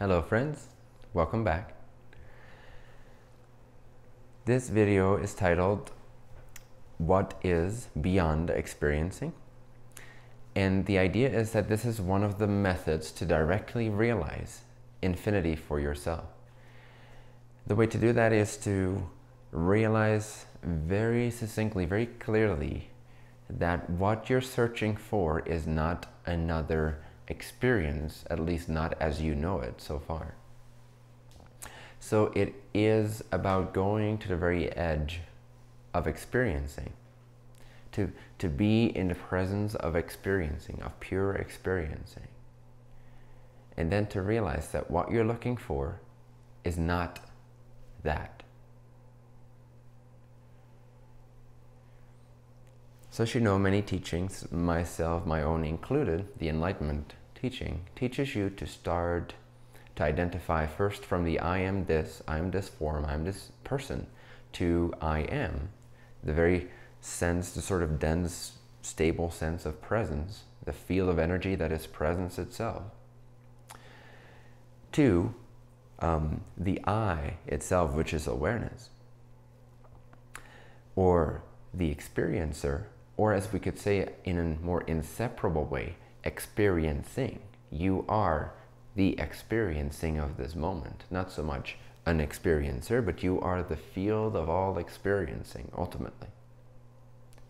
Hello friends, welcome back. This video is titled What is Beyond Experiencing? And the idea is that this is one of the methods to directly realize infinity for yourself. The way to do that is to realize very succinctly, very clearly that what you're searching for is not another experience, at least not as you know it so far. So it is about going to the very edge of experiencing, to, to be in the presence of experiencing, of pure experiencing. And then to realize that what you're looking for is not that. So as you know, many teachings, myself, my own included, the Enlightenment teaching, teaches you to start to identify first from the I am this, I am this form, I am this person, to I am, the very sense, the sort of dense, stable sense of presence, the field of energy that is presence itself. To um, the I itself, which is awareness, or the experiencer, or as we could say in a more inseparable way, experiencing. You are the experiencing of this moment, not so much an experiencer, but you are the field of all experiencing ultimately.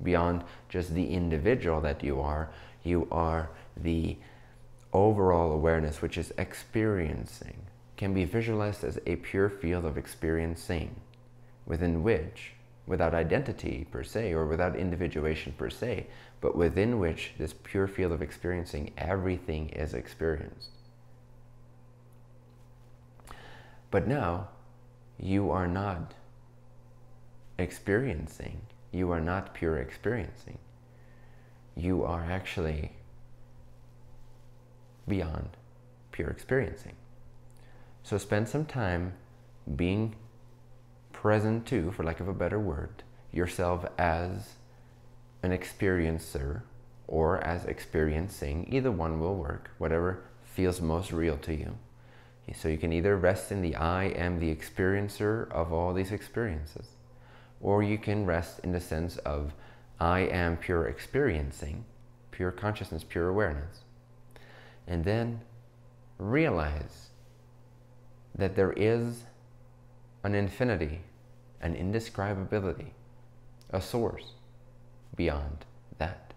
Beyond just the individual that you are, you are the overall awareness, which is experiencing, can be visualized as a pure field of experiencing, within which without identity per se or without individuation per se, but within which this pure field of experiencing everything is experienced. But now you are not experiencing, you are not pure experiencing. You are actually beyond pure experiencing. So spend some time being present to, for lack of a better word, yourself as an experiencer or as experiencing. Either one will work, whatever feels most real to you. So you can either rest in the I am the experiencer of all these experiences, or you can rest in the sense of I am pure experiencing, pure consciousness, pure awareness. And then realize that there is an infinity an indescribability, a source beyond that.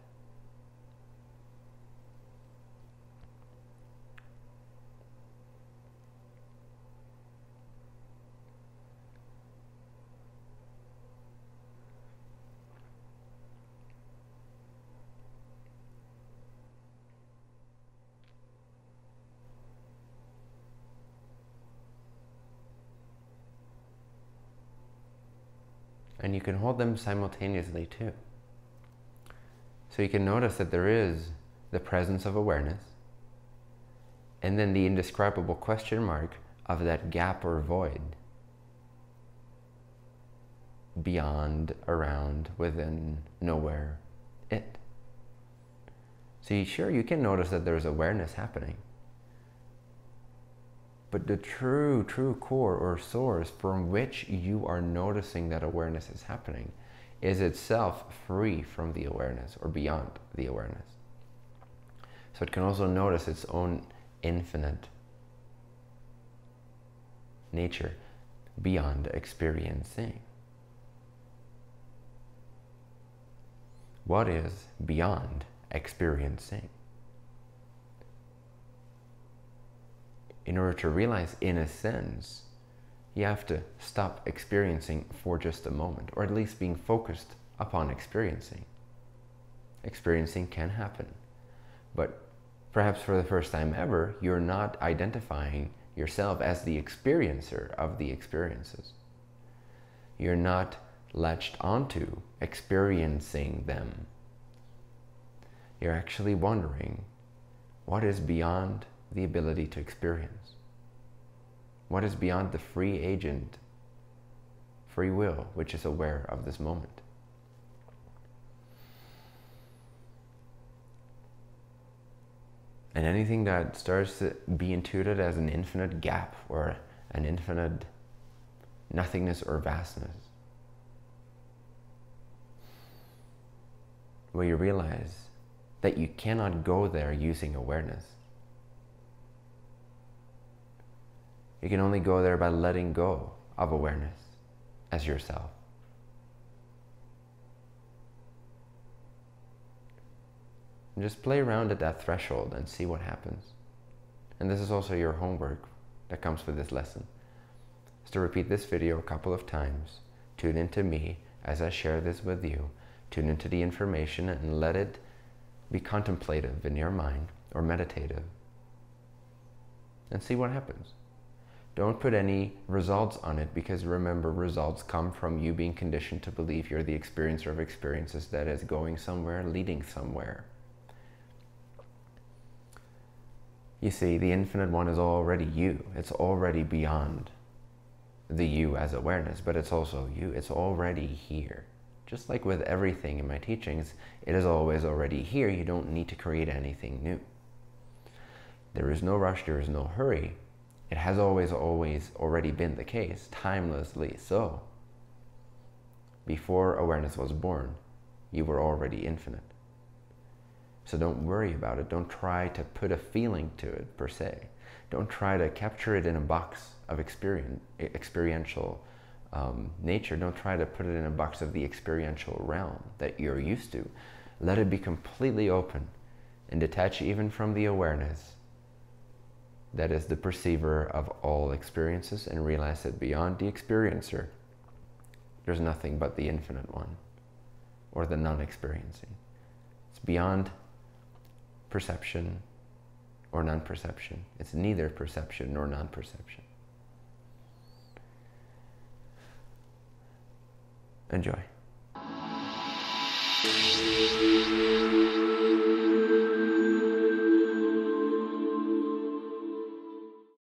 And you can hold them simultaneously too. So you can notice that there is the presence of awareness and then the indescribable question mark of that gap or void beyond, around, within, nowhere, it. So you, sure, you can notice that there's awareness happening. But the true, true core or source from which you are noticing that awareness is happening is itself free from the awareness or beyond the awareness. So it can also notice its own infinite nature beyond experiencing. What is beyond experiencing? In order to realize, in a sense, you have to stop experiencing for just a moment, or at least being focused upon experiencing. Experiencing can happen, but perhaps for the first time ever, you're not identifying yourself as the experiencer of the experiences. You're not latched onto experiencing them. You're actually wondering what is beyond the ability to experience? What is beyond the free agent, free will, which is aware of this moment? And anything that starts to be intuited as an infinite gap or an infinite nothingness or vastness, where you realize that you cannot go there using awareness. You can only go there by letting go of awareness as yourself. And just play around at that threshold and see what happens. And this is also your homework that comes with this lesson. Is to repeat this video a couple of times, tune into me as I share this with you, tune into the information and let it be contemplative in your mind or meditative and see what happens. Don't put any results on it because remember, results come from you being conditioned to believe you're the experiencer of experiences that is going somewhere, leading somewhere. You see, the infinite one is already you. It's already beyond the you as awareness, but it's also you. It's already here. Just like with everything in my teachings, it is always already here. You don't need to create anything new. There is no rush, there is no hurry. It has always, always already been the case, timelessly so. Before awareness was born, you were already infinite. So don't worry about it. Don't try to put a feeling to it per se. Don't try to capture it in a box of experience, experiential um, nature. Don't try to put it in a box of the experiential realm that you're used to. Let it be completely open and detach even from the awareness that is the perceiver of all experiences and realize that beyond the experiencer, there's nothing but the infinite one or the non experiencing. It's beyond perception or non perception. It's neither perception nor non perception. Enjoy.